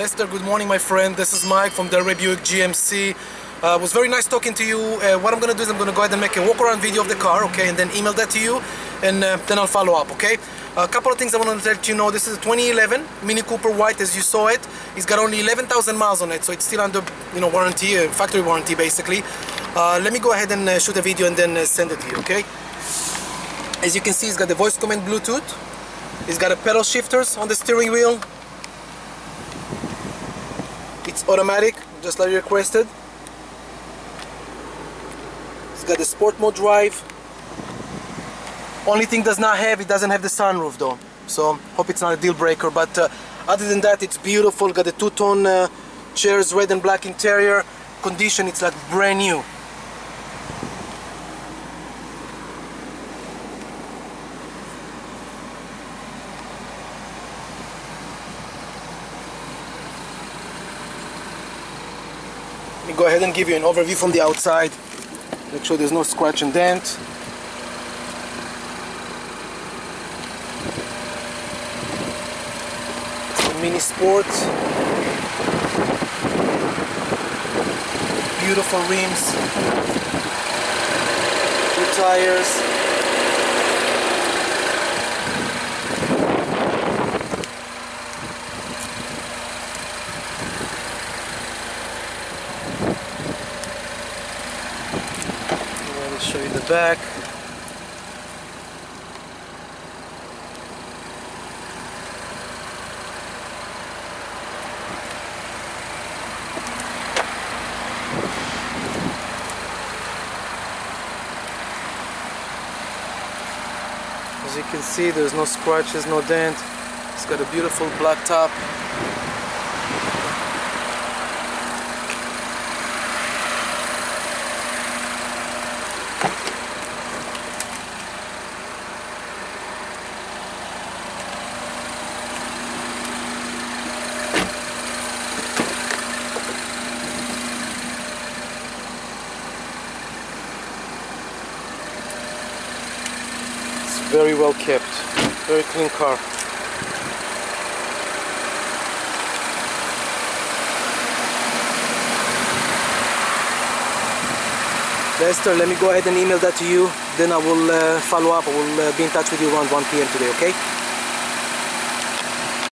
Lester, good morning, my friend. This is Mike from Delray Buick GMC. Uh, it was very nice talking to you. Uh, what I'm gonna do is I'm gonna go ahead and make a walk around video of the car, okay, and then email that to you, and uh, then I'll follow up, okay? A couple of things I want to let you know. This is a 2011 Mini Cooper White, as you saw it. It's got only 11,000 miles on it, so it's still under, you know, warranty, uh, factory warranty, basically. Uh, let me go ahead and uh, shoot a video and then send it to you, okay? As you can see, it's got the voice command Bluetooth. It's got a pedal shifters on the steering wheel. It's automatic, just like requested. It's got the sport mode drive. Only thing does not have, it doesn't have the sunroof though. So hope it's not a deal breaker. But uh, other than that, it's beautiful. Got the two-tone uh, chairs, red and black interior. Condition, it's like brand new. Me go ahead and give you an overview from the outside. Make sure there's no scratch and dent. Mini Sport. Beautiful rims. Two tires. Show you the back. As you can see, there's no scratches, no dent. It's got a beautiful black top. Very well kept, very clean car. Lester, let me go ahead and email that to you. Then I will uh, follow up. I will uh, be in touch with you around 1 p.m. today, okay?